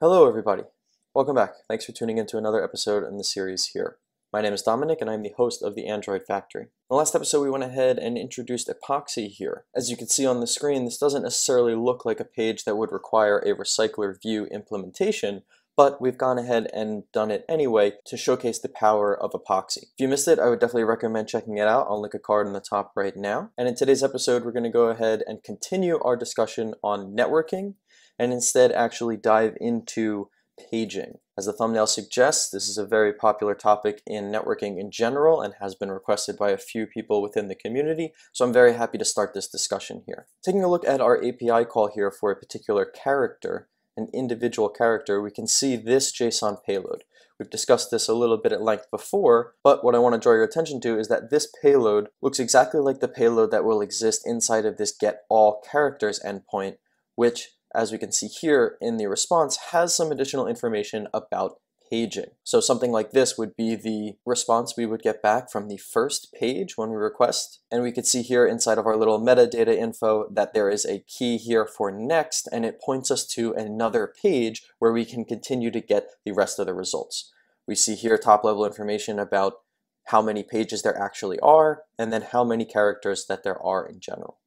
Hello everybody. Welcome back. Thanks for tuning in to another episode in the series here. My name is Dominic and I'm the host of the Android Factory. In the last episode we went ahead and introduced epoxy here. As you can see on the screen, this doesn't necessarily look like a page that would require a recycler view implementation, but we've gone ahead and done it anyway to showcase the power of epoxy. If you missed it, I would definitely recommend checking it out. I'll link a card in the top right now. And in today's episode, we're going to go ahead and continue our discussion on networking and instead actually dive into paging. As the thumbnail suggests, this is a very popular topic in networking in general and has been requested by a few people within the community, so I'm very happy to start this discussion here. Taking a look at our API call here for a particular character, an individual character, we can see this JSON payload. We've discussed this a little bit at length before, but what I want to draw your attention to is that this payload looks exactly like the payload that will exist inside of this get all characters endpoint, which, as we can see here in the response, has some additional information about paging. So something like this would be the response we would get back from the first page when we request. And we could see here inside of our little metadata info that there is a key here for next, and it points us to another page where we can continue to get the rest of the results. We see here top level information about how many pages there actually are, and then how many characters that there are in general.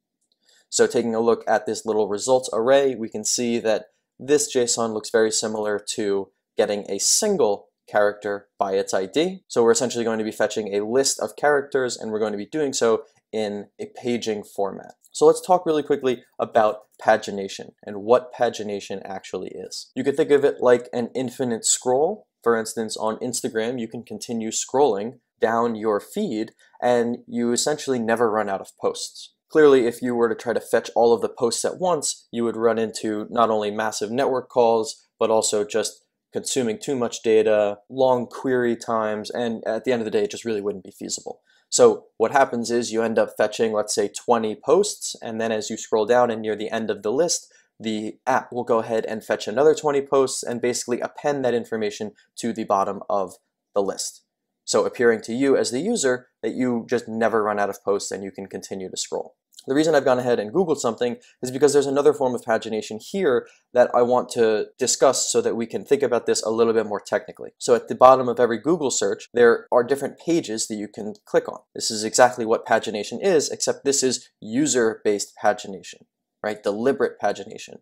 So taking a look at this little results array, we can see that this JSON looks very similar to getting a single character by its ID. So we're essentially going to be fetching a list of characters and we're going to be doing so in a paging format. So let's talk really quickly about pagination and what pagination actually is. You could think of it like an infinite scroll. For instance, on Instagram, you can continue scrolling down your feed and you essentially never run out of posts. Clearly, if you were to try to fetch all of the posts at once, you would run into not only massive network calls, but also just consuming too much data, long query times, and at the end of the day, it just really wouldn't be feasible. So what happens is you end up fetching, let's say, 20 posts, and then as you scroll down and near the end of the list, the app will go ahead and fetch another 20 posts and basically append that information to the bottom of the list. So appearing to you as the user that you just never run out of posts and you can continue to scroll. The reason I've gone ahead and Googled something is because there's another form of pagination here that I want to discuss so that we can think about this a little bit more technically. So at the bottom of every Google search, there are different pages that you can click on. This is exactly what pagination is, except this is user-based pagination, right? Deliberate pagination.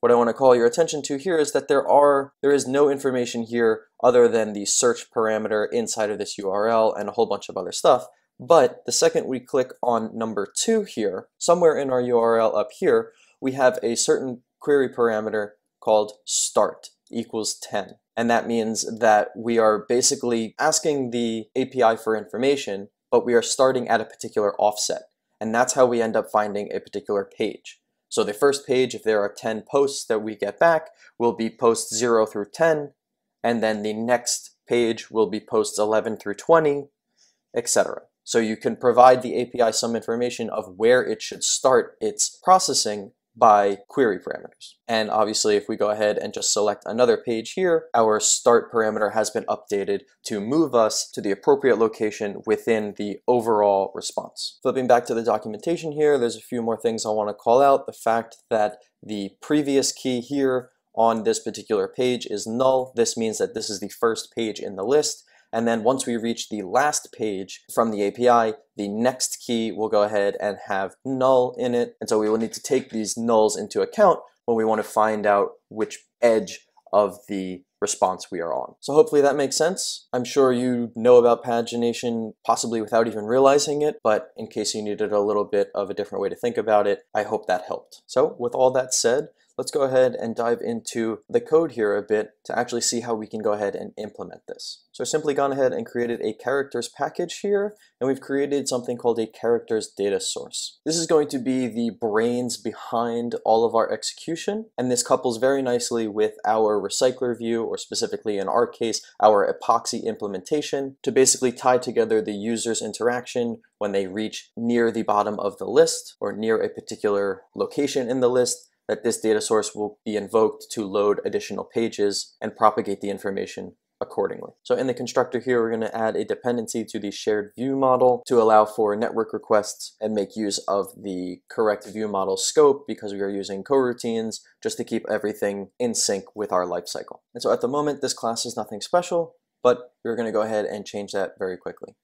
What I want to call your attention to here is that there are there is no information here other than the search parameter inside of this URL and a whole bunch of other stuff. But the second we click on number two here, somewhere in our URL up here, we have a certain query parameter called start equals 10. And that means that we are basically asking the API for information, but we are starting at a particular offset. And that's how we end up finding a particular page. So the first page, if there are 10 posts that we get back, will be posts 0 through 10, and then the next page will be posts 11 through 20, etc. So you can provide the API some information of where it should start its processing by query parameters. And obviously, if we go ahead and just select another page here, our start parameter has been updated to move us to the appropriate location within the overall response. Flipping back to the documentation here, there's a few more things I want to call out. The fact that the previous key here on this particular page is null. This means that this is the first page in the list and then once we reach the last page from the API, the next key will go ahead and have null in it. And so we will need to take these nulls into account when we want to find out which edge of the response we are on. So hopefully that makes sense. I'm sure you know about pagination possibly without even realizing it, but in case you needed a little bit of a different way to think about it, I hope that helped. So with all that said, let's go ahead and dive into the code here a bit to actually see how we can go ahead and implement this. So I've simply gone ahead and created a characters package here, and we've created something called a characters data source. This is going to be the brains behind all of our execution, and this couples very nicely with our recycler view, or specifically in our case, our epoxy implementation, to basically tie together the user's interaction when they reach near the bottom of the list, or near a particular location in the list, that this data source will be invoked to load additional pages and propagate the information accordingly. So in the constructor here, we're going to add a dependency to the shared view model to allow for network requests and make use of the correct view model scope because we are using coroutines just to keep everything in sync with our lifecycle. And so at the moment, this class is nothing special, but we're going to go ahead and change that very quickly.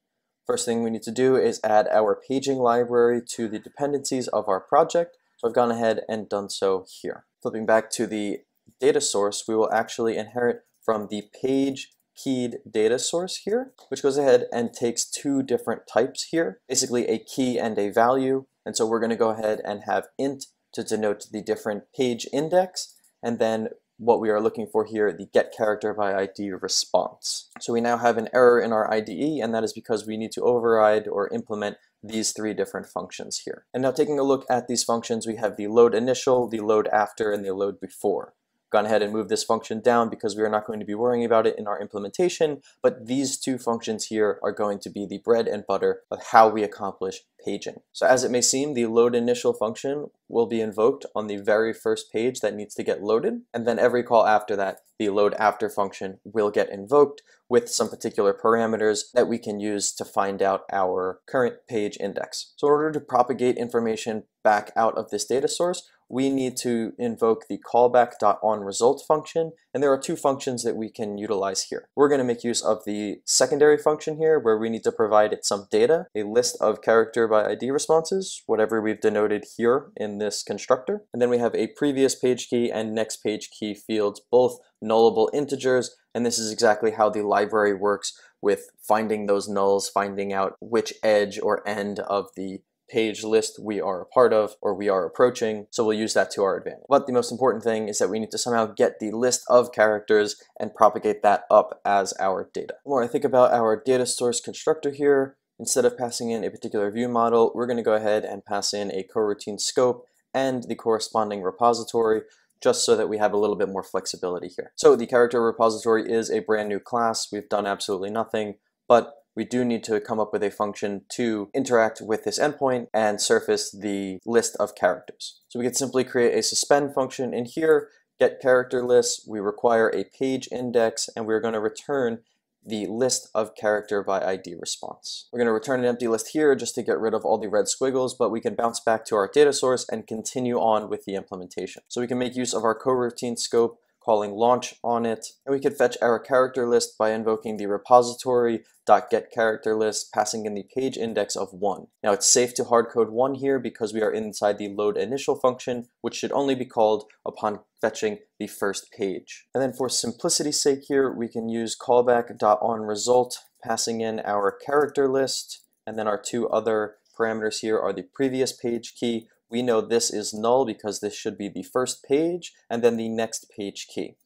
First thing we need to do is add our paging library to the dependencies of our project. So I've gone ahead and done so here. Flipping back to the data source, we will actually inherit from the page keyed data source here, which goes ahead and takes two different types here, basically a key and a value. And so we're going to go ahead and have int to denote the different page index, and then what we are looking for here, the get character by ID response. So we now have an error in our IDE, and that is because we need to override or implement these three different functions here. And now taking a look at these functions, we have the load initial, the load after, and the load before gone ahead and moved this function down because we are not going to be worrying about it in our implementation, but these two functions here are going to be the bread and butter of how we accomplish paging. So as it may seem, the load initial function will be invoked on the very first page that needs to get loaded, and then every call after that, the load after function will get invoked with some particular parameters that we can use to find out our current page index. So in order to propagate information back out of this data source, we need to invoke the callback.onResult function, and there are two functions that we can utilize here. We're going to make use of the secondary function here, where we need to provide it some data, a list of character by ID responses, whatever we've denoted here in this constructor. And then we have a previous page key and next page key fields, both nullable integers, and this is exactly how the library works with finding those nulls, finding out which edge or end of the page list we are a part of or we are approaching, so we'll use that to our advantage. But the most important thing is that we need to somehow get the list of characters and propagate that up as our data. The more I think about our data source constructor here, instead of passing in a particular view model, we're going to go ahead and pass in a coroutine scope and the corresponding repository just so that we have a little bit more flexibility here. So the character repository is a brand new class. We've done absolutely nothing, but we do need to come up with a function to interact with this endpoint and surface the list of characters. So we could simply create a suspend function in here, get character lists, we require a page index, and we're going to return the list of character by ID response. We're going to return an empty list here just to get rid of all the red squiggles, but we can bounce back to our data source and continue on with the implementation. So we can make use of our coroutine scope calling launch on it. And we could fetch our character list by invoking the repository.getCharacterList, passing in the page index of 1. Now it's safe to hardcode 1 here because we are inside the load initial function, which should only be called upon fetching the first page. And then for simplicity's sake here, we can use callback.onResult, passing in our character list, and then our two other parameters here are the previous page key, we know this is null because this should be the first page and then the next page key.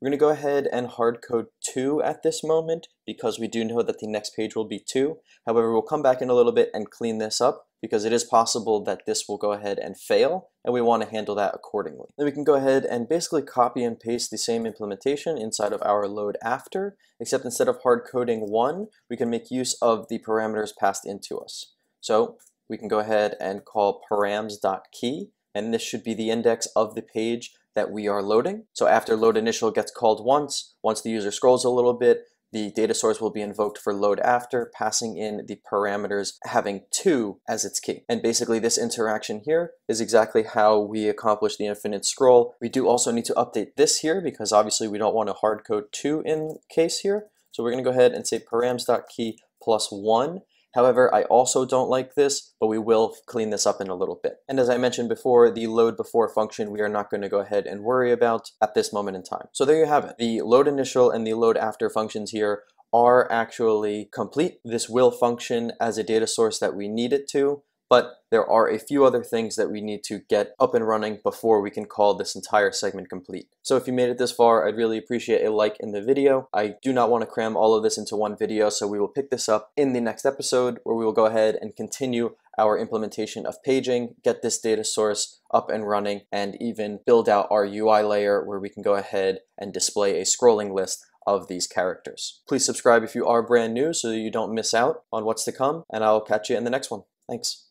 We're going to go ahead and hardcode 2 at this moment because we do know that the next page will be 2. However, we'll come back in a little bit and clean this up because it is possible that this will go ahead and fail and we want to handle that accordingly. Then we can go ahead and basically copy and paste the same implementation inside of our load after, except instead of hard coding 1, we can make use of the parameters passed into us. So we can go ahead and call params.key, and this should be the index of the page that we are loading. So after load initial gets called once, once the user scrolls a little bit, the data source will be invoked for load after, passing in the parameters having 2 as its key. And basically this interaction here is exactly how we accomplish the infinite scroll. We do also need to update this here because obviously we don't want to hard code 2 in case here. So we're going to go ahead and say params.key plus 1 However, I also don't like this, but we will clean this up in a little bit. And as I mentioned before, the load before function we are not going to go ahead and worry about at this moment in time. So there you have it. The load initial and the load after functions here are actually complete. This will function as a data source that we need it to, but there are a few other things that we need to get up and running before we can call this entire segment complete. So if you made it this far, I'd really appreciate a like in the video. I do not want to cram all of this into one video, so we will pick this up in the next episode where we will go ahead and continue our implementation of paging, get this data source up and running, and even build out our UI layer where we can go ahead and display a scrolling list of these characters. Please subscribe if you are brand new so you don't miss out on what's to come, and I'll catch you in the next one. Thanks.